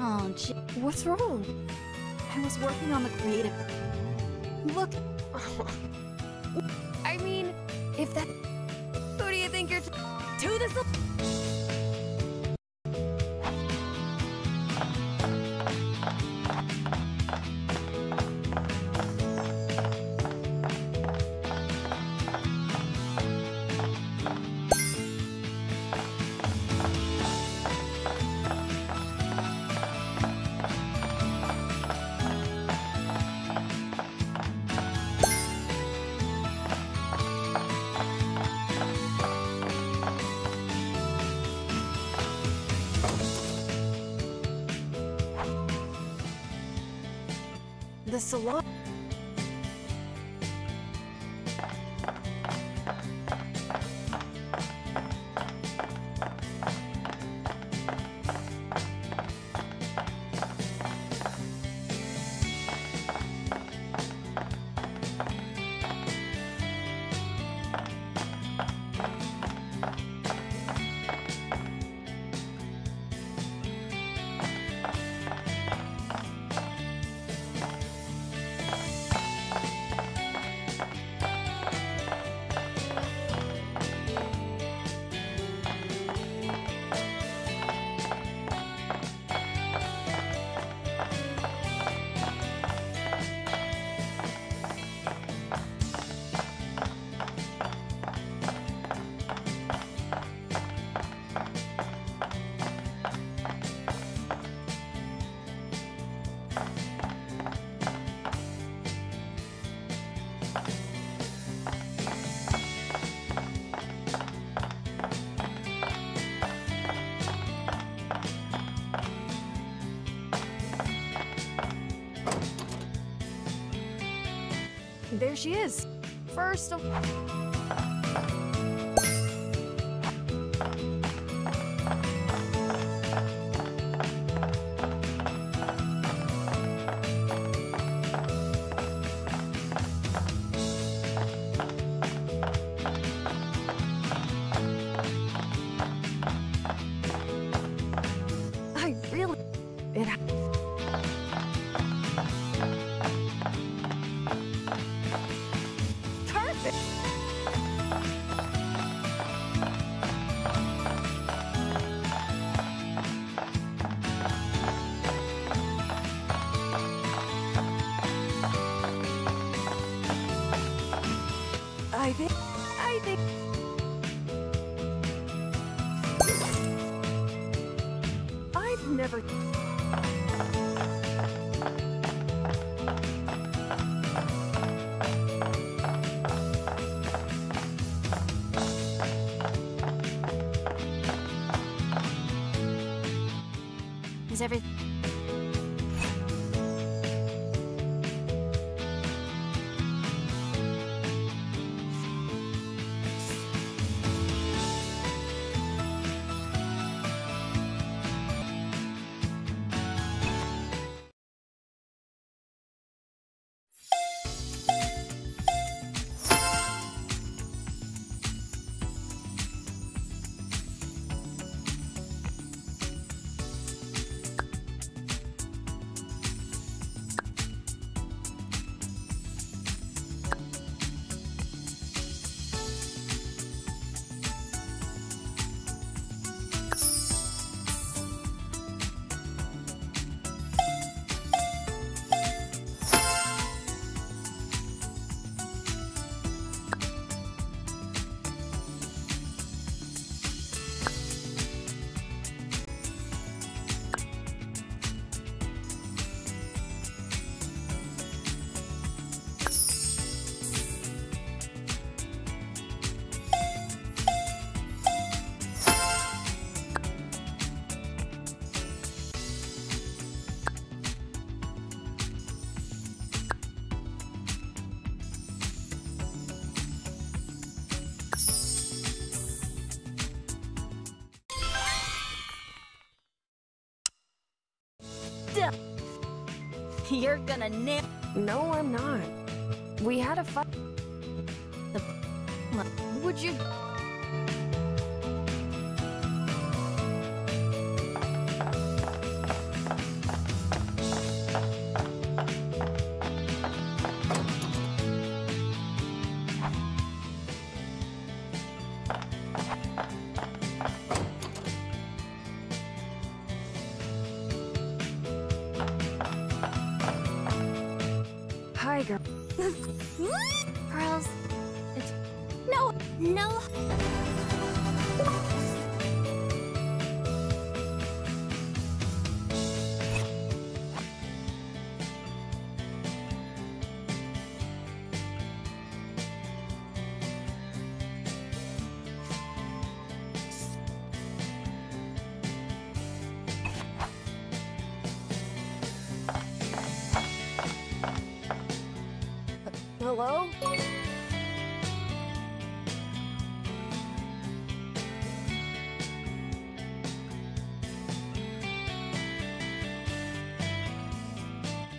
Oh, gee. What's wrong? I was working on the creative. Look, I mean, if that. Who do you think you're. To this. Salon. She is. First of I think. You're gonna nip. No, I'm not. We had a fight. Would you? Hello?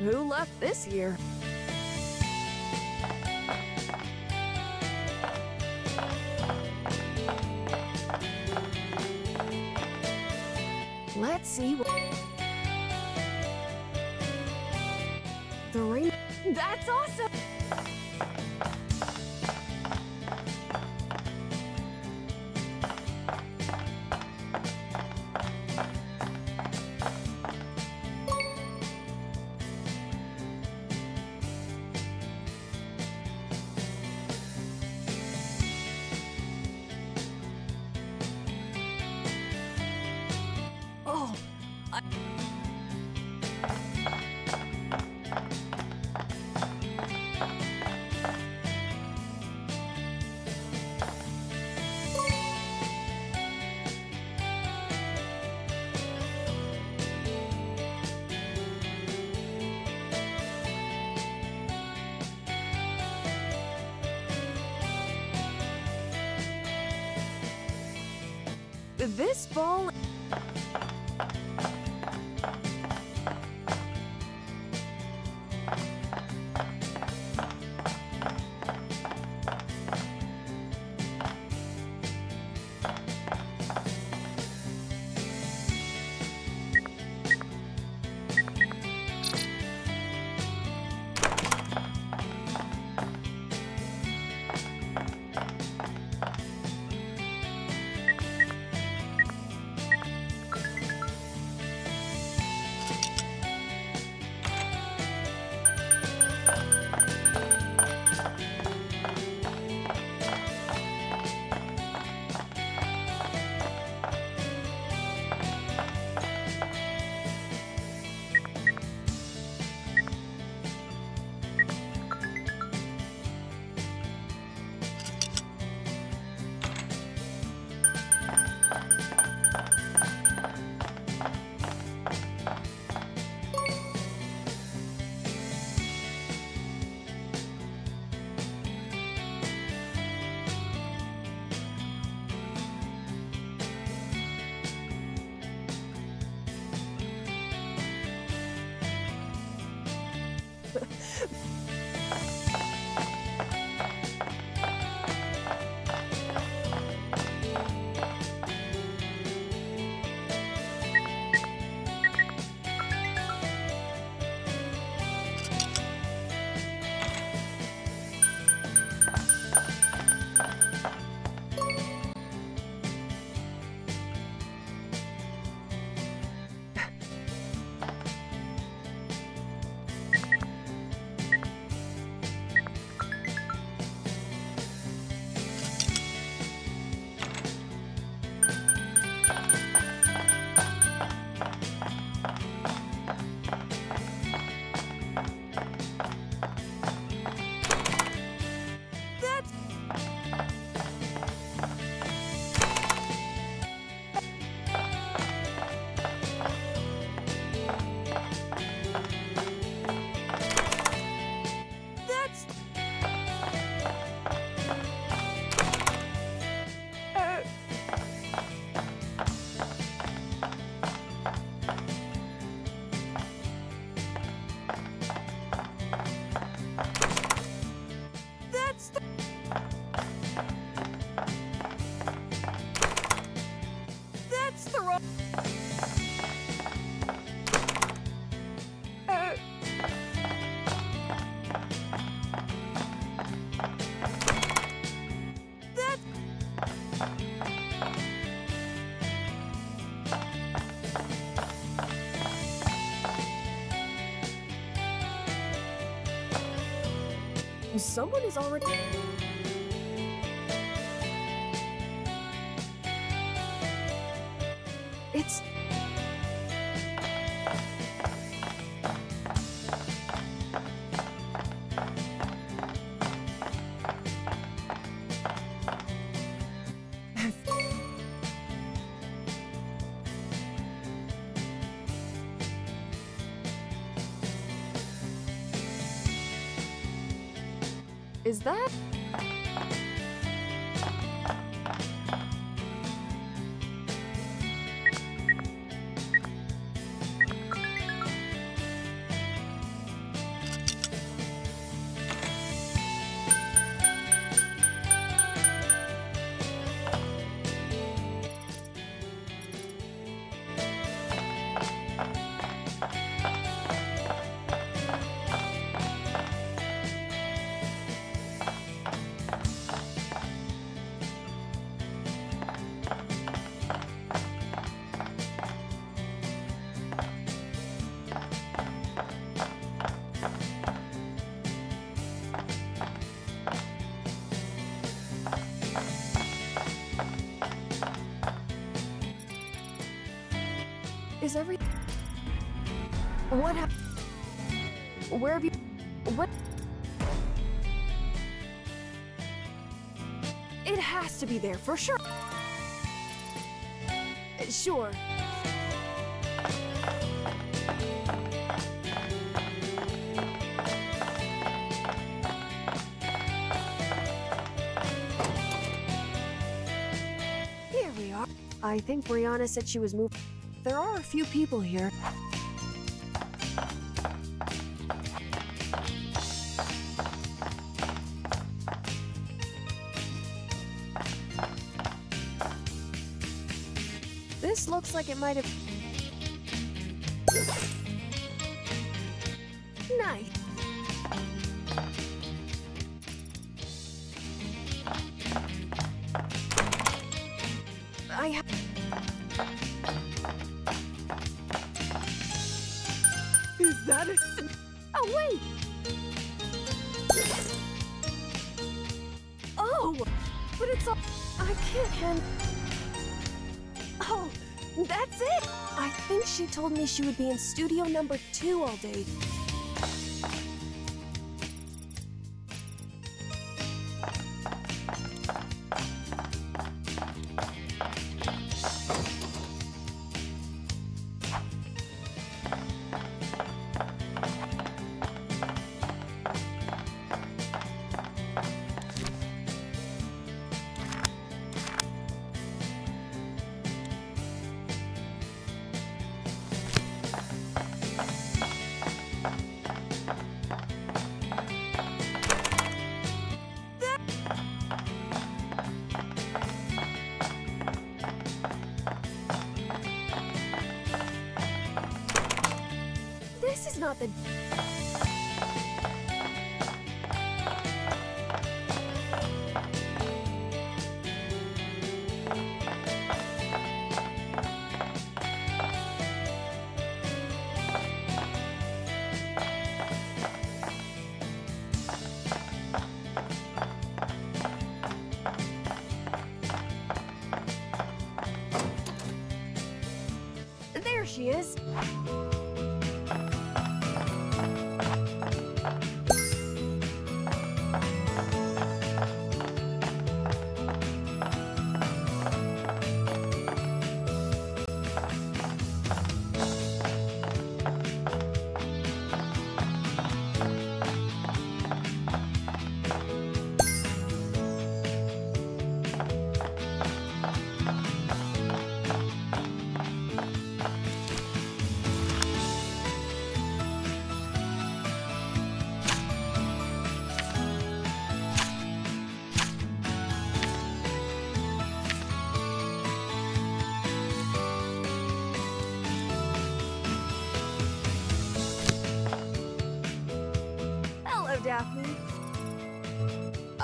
Who left this year? Let's see what... The. That's awesome! This ball... Someone is already. Is that? Is every. What hap- Where have you. What? It has to be there for sure. Uh, Sure. Here we are. I think Brianna said she was moving. A few people here. This looks like it might have. Nice. I have. Is that a. s- Oh, wait! Oh! But it's all. I can't hand. Oh, that's it! I think she told me she would be in studio number two all day. Not the.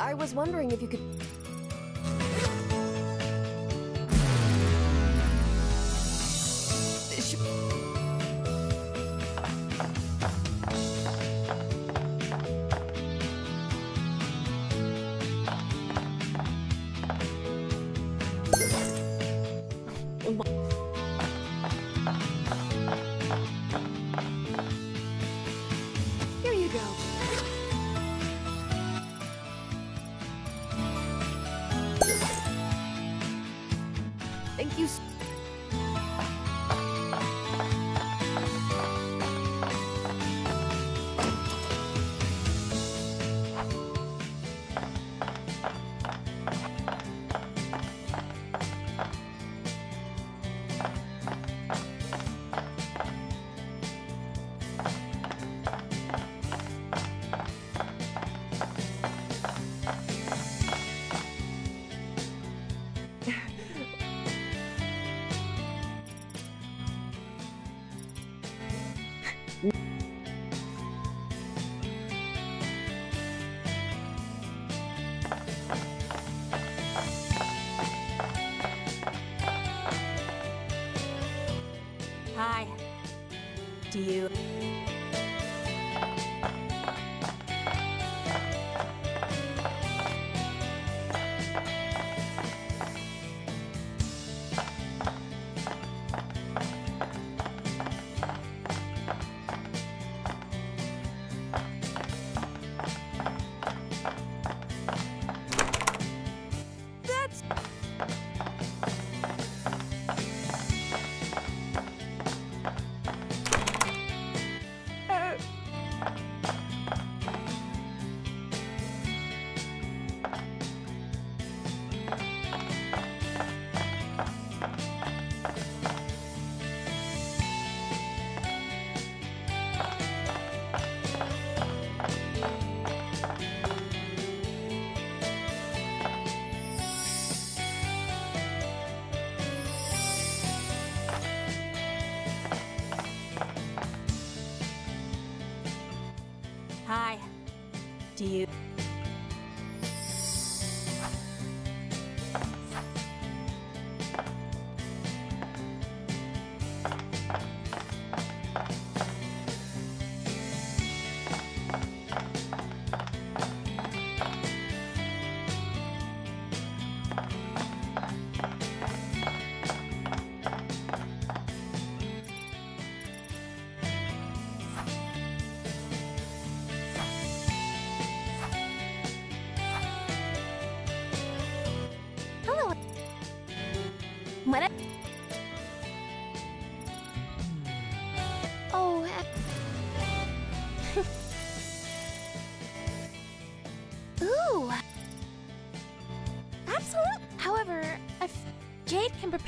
I was wondering if you could. Thank you so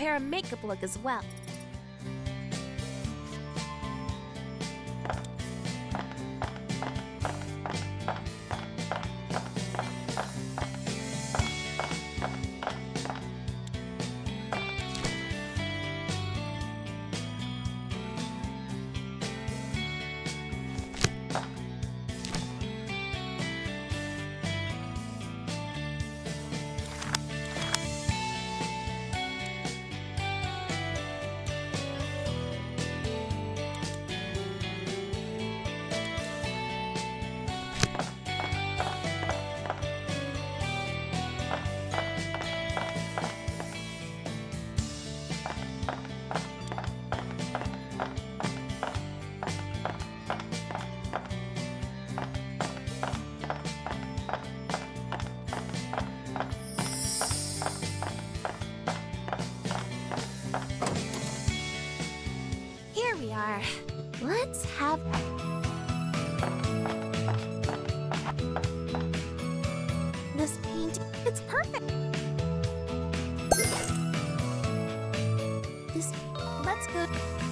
prepare a makeup look as well. This paint, it's perfect. This, let's go.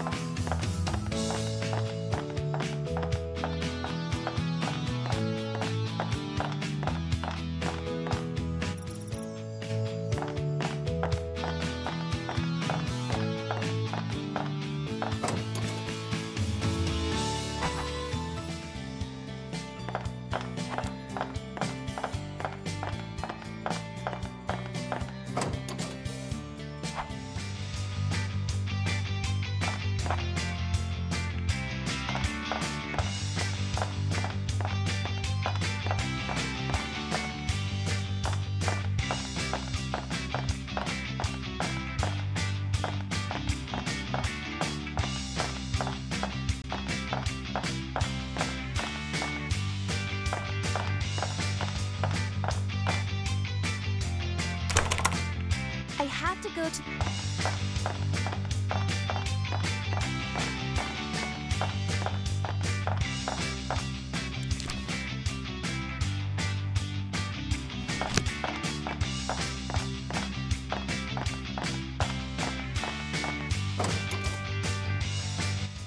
To go to.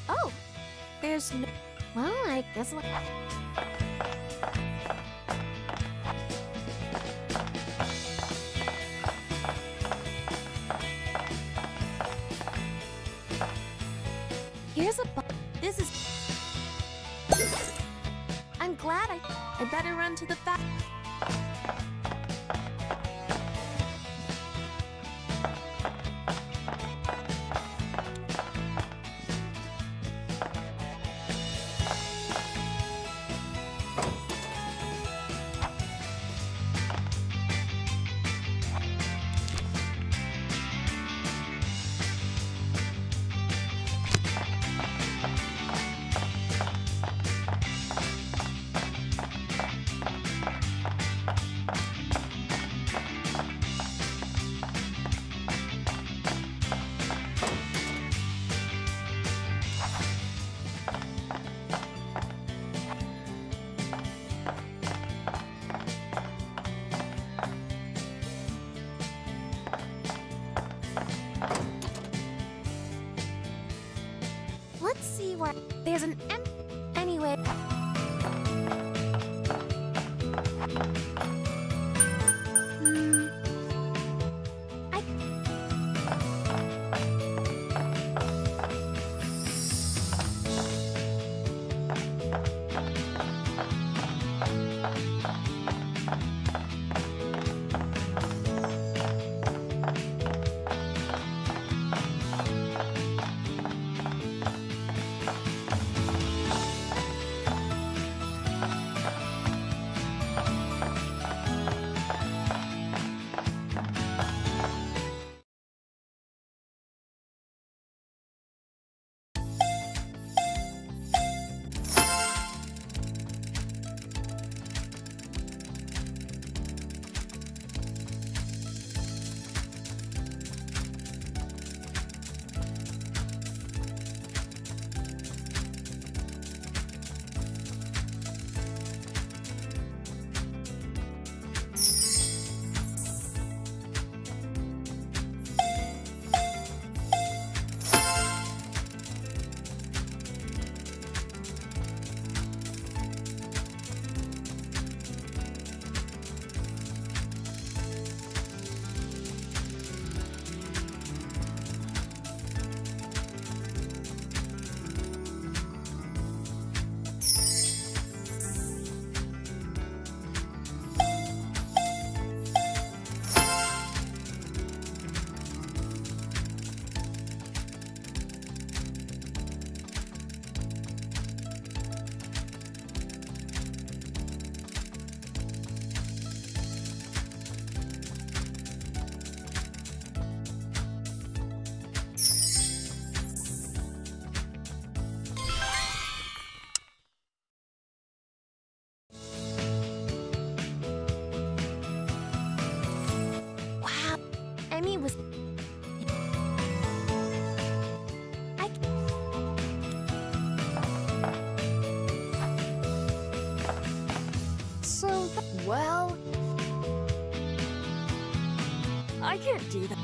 Oh, there's no. Well, I guess. I can't do that.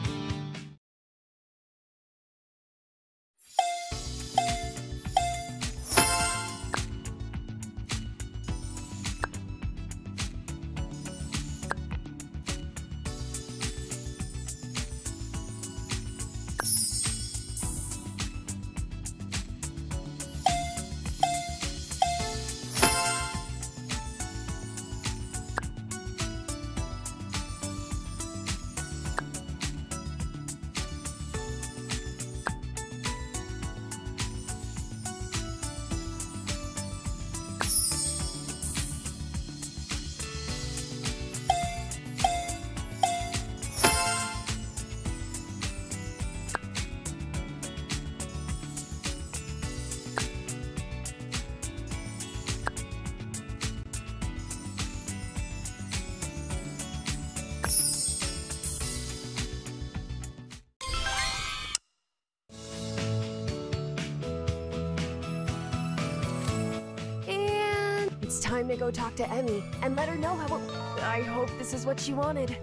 Time to go talk to Emi and let her know how. I hope this is what she wanted.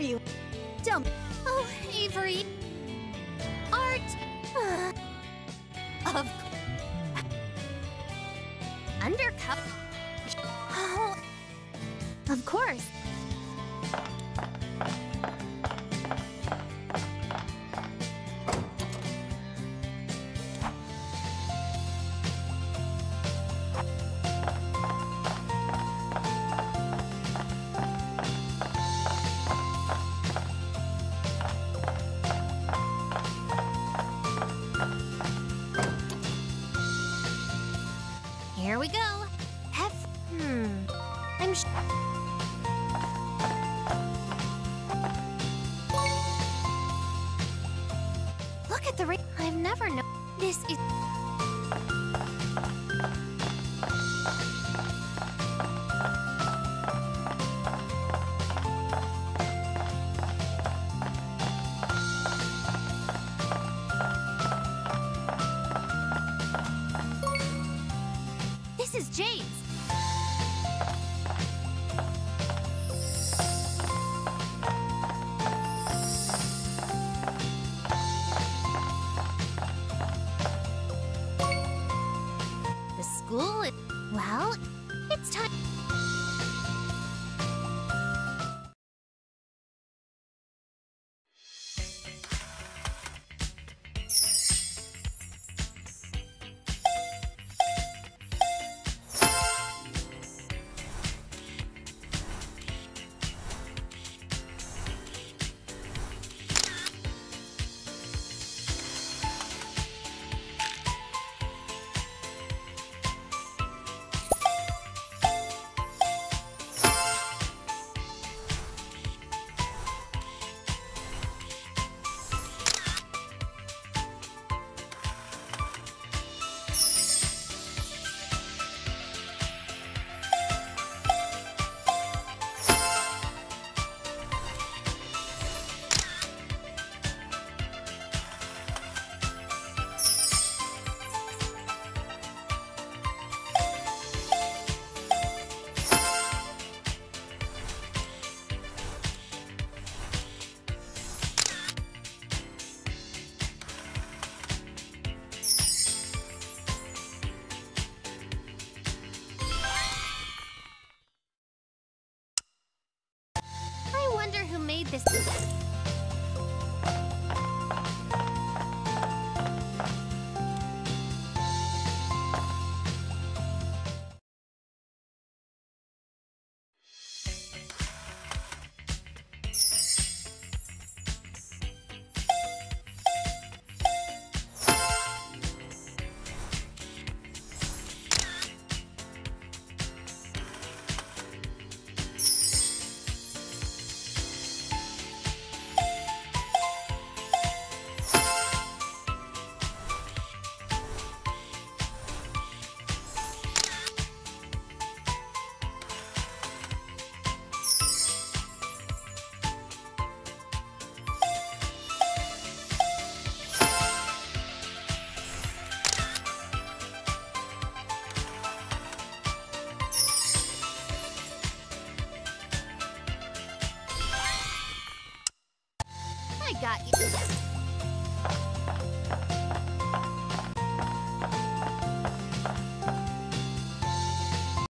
Here you. Dump. Oh, Avery. Art. Uh, of. Undercup. Oh. Of course.